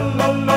la la la